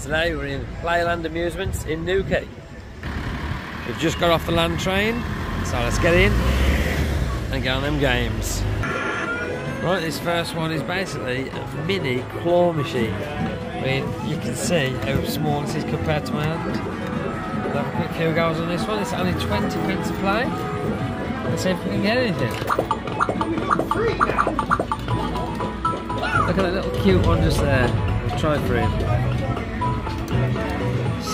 Today we're in Playland Amusements in Newquay. We've just got off the land train, so let's get in and get on them games. Right, this first one is basically a mini claw machine. I mean, you can see how small this is compared to my hand. We'll have a quick few goes on this one. It's only 20 pence to play. Let's see if we can get anything. Look at that little cute one just there. Try for him.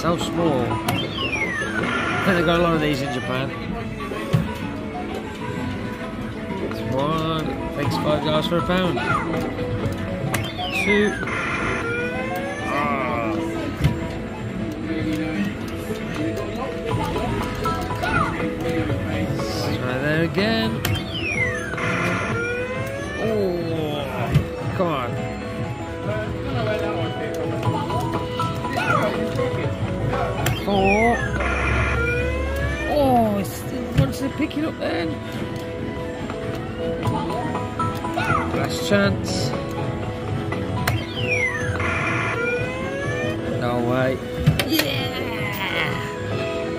So small. I think they've got a lot of these in Japan. It's one. Takes five dollars for a pound. Two. Ah. Try there again. Four. Oh, it's it wants to pick it up then. Last chance. No way. Yeah!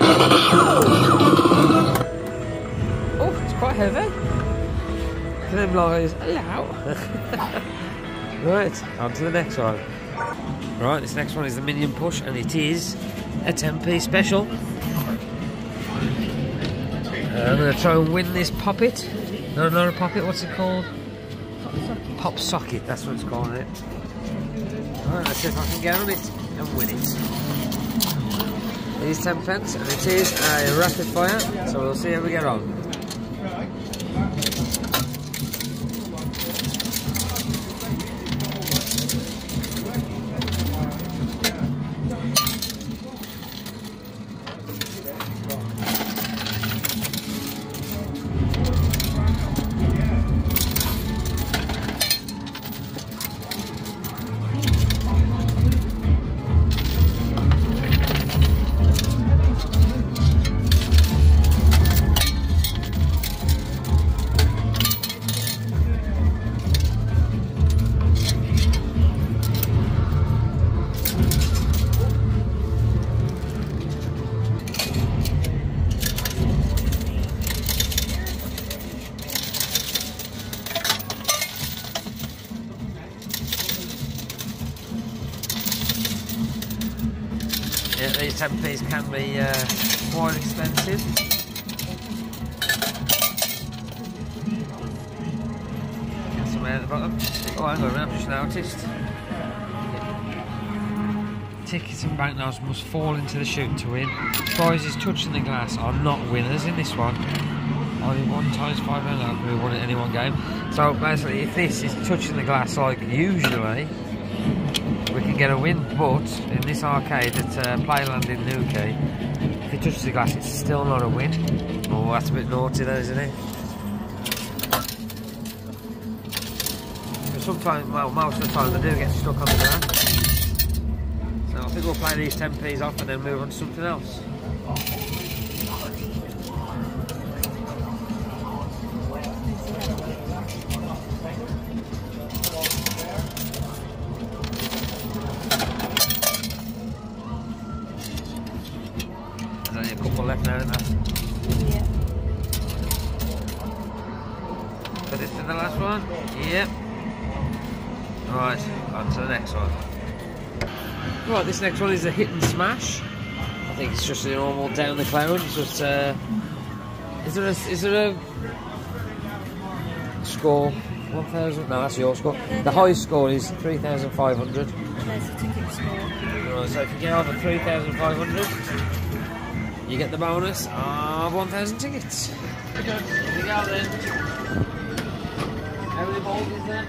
oh, it's quite heavy. Them lorries. Hello. right, on to the next one. Right, this next one is the Minion Push, and it is a 10p special. Uh, I'm going to try and win this poppet. No, not a poppet, what's it called? Pop socket, that's what it's calling it. Alright, let's see if I can get on it and win it. It is 10 pence, and it is a rapid fire, so we'll see how we get on. Yeah, these 10p's can be uh, quite expensive. Get some at the bottom. Oh, hang on, I've just noticed. Tickets and banknotes must fall into the chute to win. Prizes touching the glass are not winners in this one. Only one times five hundred be won at any one game. So basically, if this is touching the glass like usually, we can get a win, but in this arcade at uh, Playland in Newquay, if it touches the glass, it's still not a win. Oh, that's a bit naughty though, isn't it? But Sometimes, well, most of the time they do get stuck on the ground. So I think we'll play these 10p's off and then move on to something else. This next one is a hit and smash. I think it's just a normal down the clown. It's just, uh, is there a, is there a score? 1,000? No, that's your score. The highest score is 3,500. There's a ticket score. Right, so if you get over 3,500, you get the bonus of 1,000 tickets. Here we go then. How many balls is that?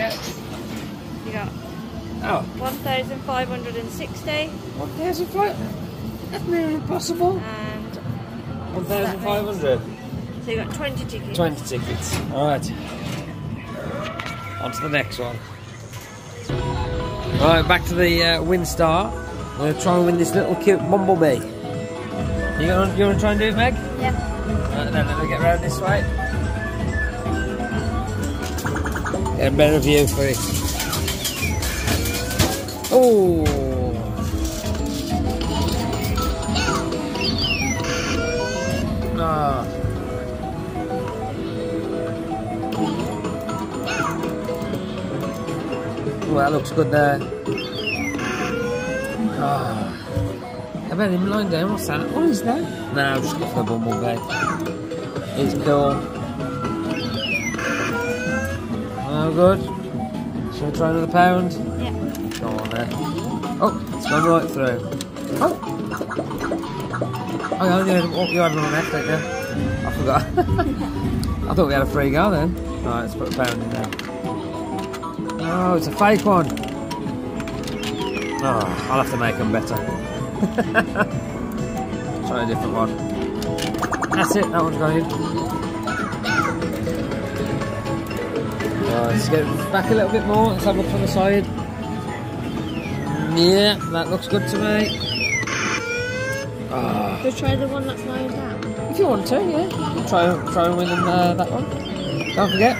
Get? You got Oh, 1,560 1,500. That's nearly impossible. and 1,500. so you got 20 tickets. 20 tickets. Alright. On to the next one. Right, back to the uh, Windstar. We're going to try and win this little cute bumblebee. You gonna, you gonna try and do it, Meg? Yeah. Right, then let me get round this way. A better view for it. Oh! Ah. Well, that looks good there. Ah. How about him lying down? What's that? What is that? No, I'll just go for the bumblebee. It's cool. Oh, good. Shall we try another pound? Yeah. Go on then. Oh, it's gone right through. Oh! Oh, yeah, oh, you had, you had one left, didn't you? I forgot. I thought we had a free go then. Alright, let's put a pound in there. Oh, it's a fake one. Oh, I'll have to make them better. Try a different one. That's it, that one's going. Right, let's get back a little bit more. Let's have a look from the side. Yeah, that looks good to me. Ah. Just try the one that's lying down. If you want to, yeah. Try try and win uh, that one. Don't forget.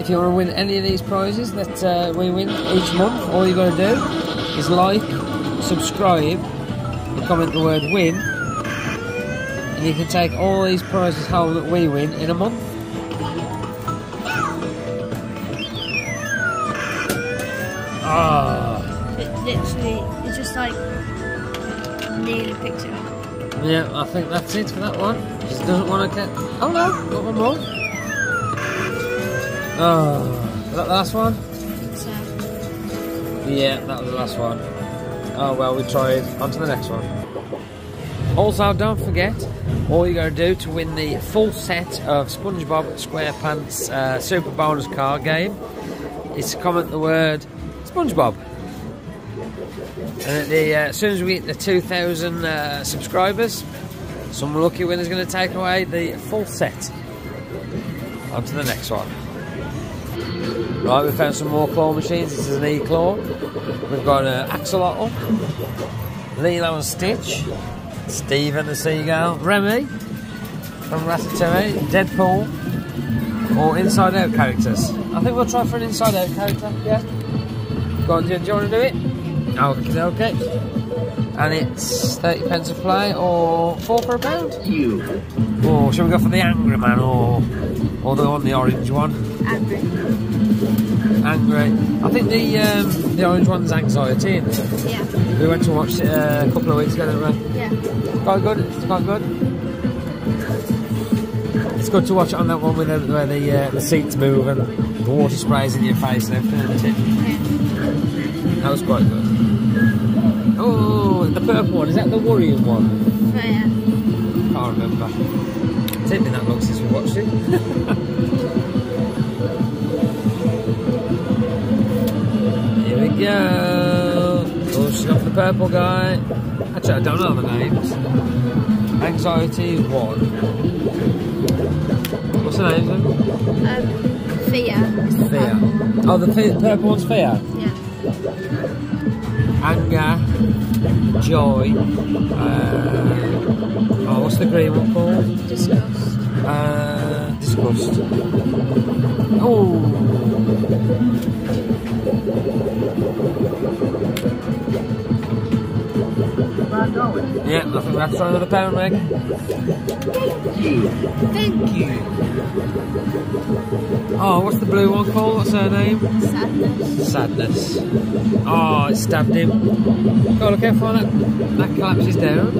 If you want to win any of these prizes that uh, we win each month, all you've got to do is like, subscribe, and comment the word win, and you can take all these prizes home that we win in a month. Ah. It literally, it's just like nearly picked it up. Yeah, I think that's it for that one. Just doesn't want to get. Oh no, got one more. Oh, that the last one? So, Yeah, that was the last one. Oh well, we tried. On to the next one. Also, don't forget, all you gotta do to win the full set of SpongeBob SquarePants uh, Super Bonus card game is to comment the word SpongeBob. And at the, uh, as soon as we hit the 2,000 uh, subscribers, some lucky winner's going to take away the full set. On to the next one. Right, we found some more claw machines. This is an e-claw. We've got an axolotl, Lilo and Stitch, Steven the Seagull, Remy from Ratatouille, Deadpool, or Inside Out characters. I think we'll try for an Inside Out character, yeah? Go on, do you, do you want to do it? Okay, okay. And it's 30 pence a play or 4 for a pound? You. Or shall we go for the Angry Man or, or the one, the orange one? angry. Angry. I think the um, the orange one's anxiety. Isn't it? Yeah. We went to watch it uh, a couple of weeks ago, didn't we? Yeah. Quite good. It's quite good. It's good to watch it on that one with the, where the uh, the seats move and the water sprays in your face and everything. Was quite good. Oh, the purple one is that the worrying one? But yeah. Can't remember. It's been that long since we watched it. Here we go. Oh, she's got the purple guy. Actually, I don't know the names. Anxiety is one. What's the name? of them? Um, fear. Fear. Oh, the purple one's fear. Yeah. Anger, joy. Uh, oh, what's the green one called? Disgust. Uh, disgust. Oh. Yeah, I think we have to try another Meg. Thank you. Oh, what's the blue one called? What's her name? Sadness. Sadness. Oh, it stabbed him. Go look out for that. That collapses down.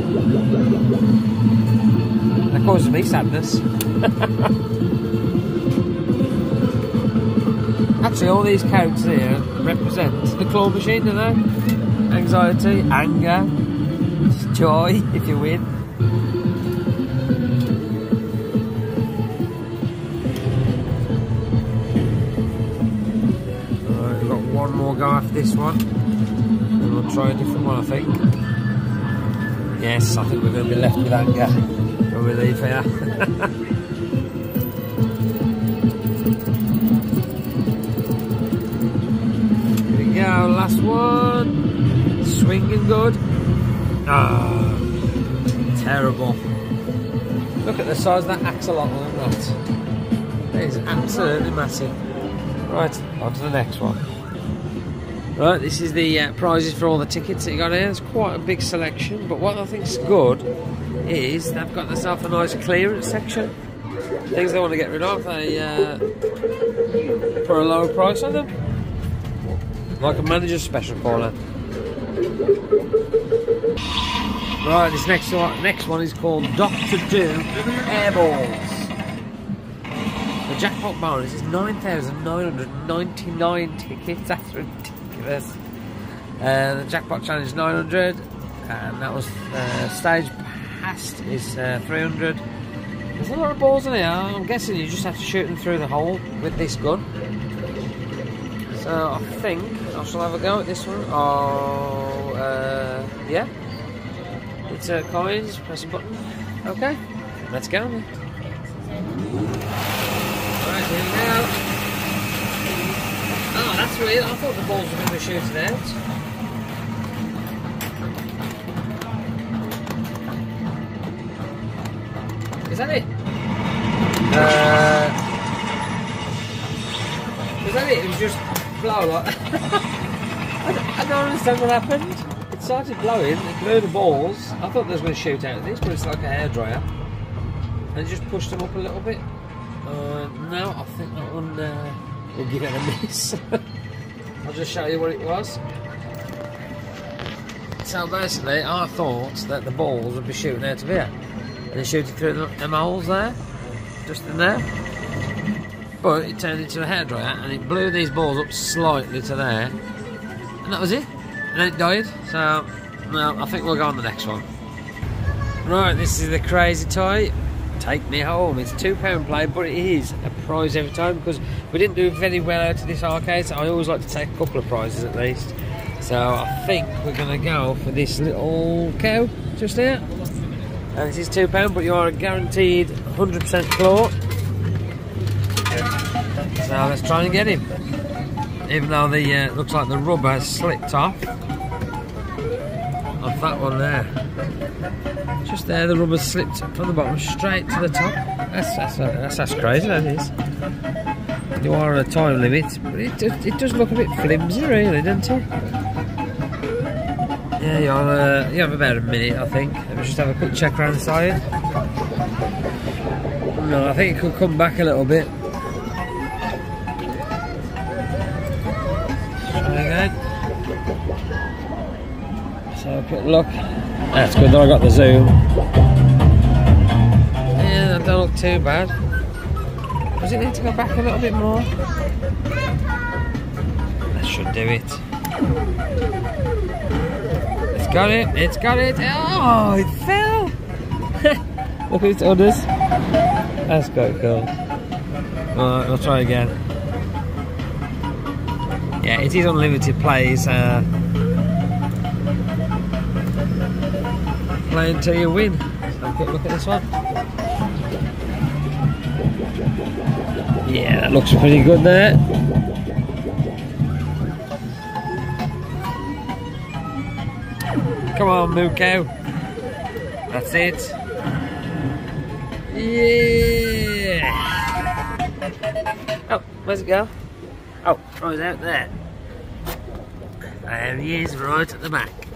That causes me sadness. Actually, all these counts here represent the claw machine, don't they? Anxiety, anger, joy if you win. Go after this one. And we'll try a different one, I think. Yes, I think we're going to be left with anger when we leave here. here we go, last one. Swinging good. Ah, terrible. Look at the size of that axle on that. It is absolutely massive. Right, on to the next one. Right, this is the uh, prizes for all the tickets that you got here. It's quite a big selection, but what I think is good is they've got themselves a nice clearance section. Things they want to get rid of, they uh, put a lower price on them. Like a manager's special caller. Right, this next one, next one is called Doctor Doom Airballs. The jackpot bonus is 9,999 tickets. That's ridiculous. Uh, the jackpot challenge is 900, and that was uh, stage past is uh, 300. There's a lot of balls in here. I'm guessing you just have to shoot them through the hole with this gun. So I think I shall have a go at this one. Oh, uh, yeah. It's uh, coins. Press a button. Okay, let's go. Right, here. Oh, that's weird. I thought the balls were going to be shooting out. Is that it? Uh, was that it? It was just blow like. I, don't, I don't understand what happened. It started blowing. It blew the balls. I thought they was going to shoot out of this, but it's like a hairdryer, and it just pushed them up a little bit. Uh, no, I think that one uh, will give it a miss. I'll just show you what it was. So basically, I thought that the balls would be shooting out of here. And they shoot it through the, holes there, just in there. But it turned into a hairdryer and it blew these balls up slightly to there. And that was it. And then it died. So, well, I think we'll go on the next one. Right, this is the crazy toy. Take me home. It's two pound play, but it is a prize every time because we didn't do very well out of this arcade. So I always like to take a couple of prizes at least. So I think we're going to go for this little cow just here. And this is two pound, but you are a guaranteed 100% claw. So let's try and get him. Even though the uh, looks like the rubber has slipped off that one there. Just there, the rubber slipped from the bottom straight to the top. That's that's that's, that's crazy. That is. You are on a time limit, but it does, it does look a bit flimsy, really, doesn't it? Yeah, you, uh, you have about a minute, I think. Let me just have a quick check around the side. No, I think it could come back a little bit. Quick look. That's good, I got the zoom. Yeah, that don't look too bad. Does it need to go back a little bit more? That should do it. It's got it, it's got it. Oh, it fell! Look at its others. That's quite cool. Alright, we'll try again. Yeah, it is unlimited plays. Uh, play until you win. So quick look at this one. Yeah, that looks pretty good there. Come on, Muko. That's it. Yeah. Oh, where's it go? Oh, oh right out there. There he is, right at the back.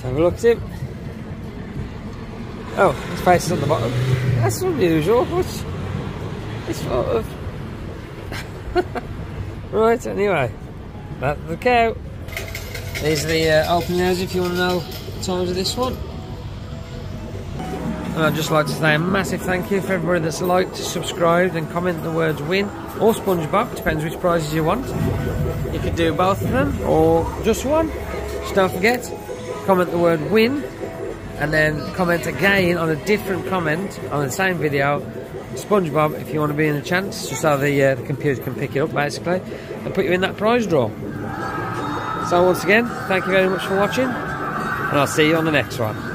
Let's have a look at him. Oh, his face is on the bottom. That's unusual. What's it's sort of Right, anyway. That's the cow. These are the uh, opening hours if you want to know the times of this one. And I'd just like to say a massive thank you for everybody that's liked, subscribed and comment the words win or SpongeBob, depends which prizes you want. You could do both of them or just one. Just don't forget, comment the word win and then comment again on a different comment on the same video SpongeBob if you want to be in a chance, just so the, uh, the computer can pick it up basically and put you in that prize draw. So once again, thank you very much for watching and I'll see you on the next one.